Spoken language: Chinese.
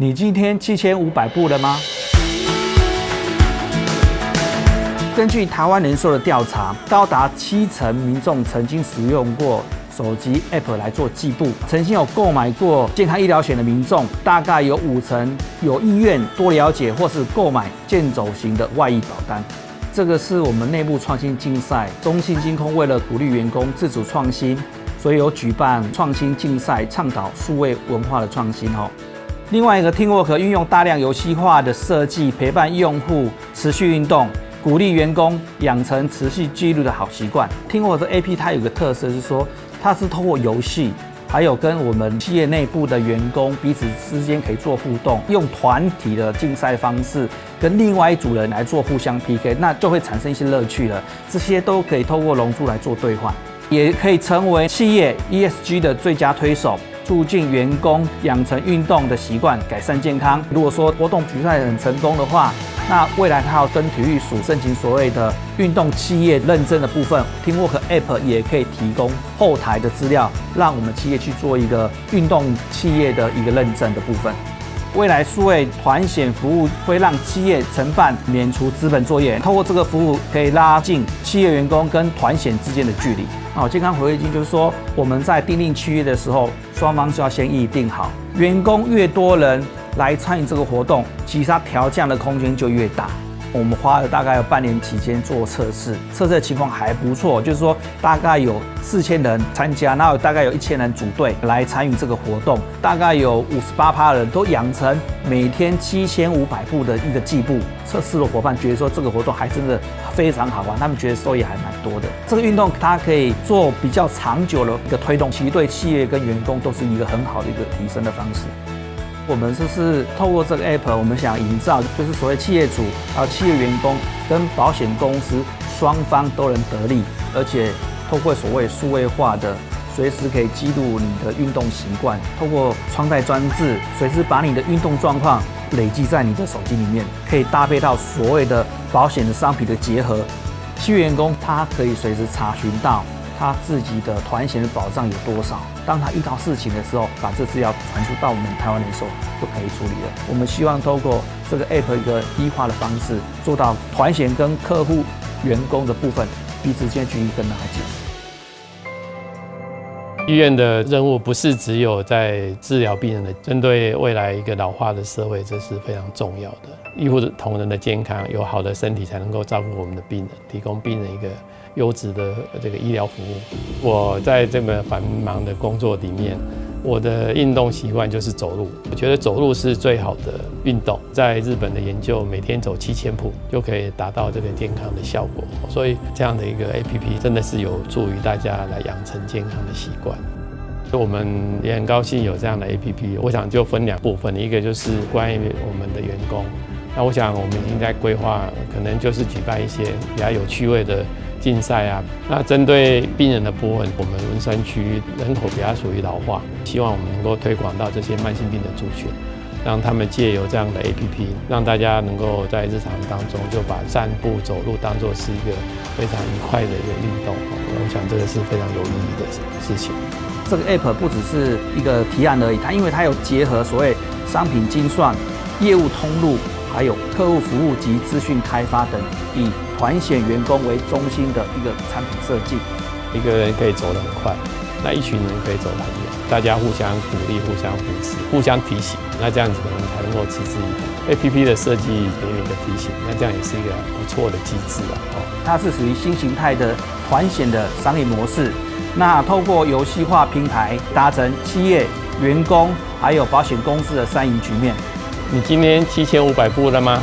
你今天七千五百步了吗？根据台湾人寿的调查，高达七成民众曾经使用过手机 App 来做计步。曾经有购买过健康医疗险的民众，大概有五成有意愿多了解或是购买健走型的外溢保单。这个是我们内部创新竞赛，中信金控为了鼓励员工自主创新，所以有举办创新竞赛，倡导数位文化的创新哦。另外一个听 work 运用大量游戏化的设计，陪伴用户持续运动。鼓励员工养成持续记录的好习惯。听我的 A P，它有个特色是说，它是通过游戏，还有跟我们企业内部的员工彼此之间可以做互动，用团体的竞赛方式跟另外一组人来做互相 P K，那就会产生一些乐趣了。这些都可以透过龙珠来做兑换，也可以成为企业 E S G 的最佳推手。促进员工养成运动的习惯，改善健康。如果说活动比赛很成功的话，那未来他要跟体育署申请所谓的运动企业认证的部分，Teamwork App 也可以提供后台的资料，让我们企业去做一个运动企业的一个认证的部分。未来数位团险服务会让企业承办免除资本作业，透过这个服务可以拉近企业员工跟团险之间的距离。好，健康回馈金就是说我们在订定契约的时候，双方就要先议定好，员工越多人来参与这个活动，其实它调降的空间就越大。我们花了大概有半年期间做测试，测试的情况还不错，就是说大概有四千人参加，然后大概有一千人组队来参与这个活动，大概有五十八趴人都养成每天七千五百步的一个计步。测试的伙伴觉得说这个活动还真的非常好玩，他们觉得收益还蛮多的。这个运动它可以做比较长久的一个推动，其实对企业跟员工都是一个很好的一个提升的方式。我们就是透过这个 app，我们想营造就是所谓企业主还有企业员工跟保险公司双方都能得利，而且透过所谓数位化的，随时可以记录你的运动习惯，透过穿戴装置，随时把你的运动状况累积在你的手机里面，可以搭配到所谓的保险的商品的结合，企业员工他可以随时查询到。他自己的团险的保障有多少？当他遇到事情的时候，把这资料传输到我们台湾人寿就可以处理了。我们希望透过这个 app 一个一化的方式，做到团险跟客户、员工的部分彼此间距离更拉近。医院的任务不是只有在治疗病人的，针对未来一个老化的社会，这是非常重要的。医护同仁的健康，有好的身体才能够照顾我们的病人，提供病人一个。优质的这个医疗服务。我在这么繁忙的工作里面，我的运动习惯就是走路。我觉得走路是最好的运动。在日本的研究，每天走七千步就可以达到这个健康的效果。所以这样的一个 APP 真的是有助于大家来养成健康的习惯。我们也很高兴有这样的 APP。我想就分两部分，一个就是关于我们的员工。那我想我们已经在规划，可能就是举办一些比较有趣味的。竞赛啊，那针对病人的部分，我们文山区人口比较属于老化，希望我们能够推广到这些慢性病的族群，让他们借由这样的 APP，让大家能够在日常当中就把散步走路当做是一个非常愉快的一个运动。我想这个是非常有意义的事情。这个 App 不只是一个提案而已，它因为它有结合所谓商品精算、业务通路。还有客户服务及资讯开发等，以团险员工为中心的一个产品设计。一个人可以走得很快，那一群人可以走得很远。大家互相鼓励、互相扶持、互相提醒，那这样子我们才能够持之以恒。A P P 的设计给你一个提醒，那这样也是一个不错的机制啊。哦，它是属于新形态的团险的商业模式。那透过游戏化平台，达成企业、员工还有保险公司的三赢局面。你今天七千五百步了吗？